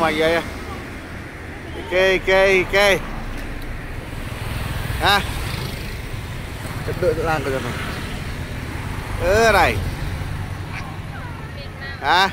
vậy kê kê kê. Ha. Chất đợi tự làm cái gì ơ này hả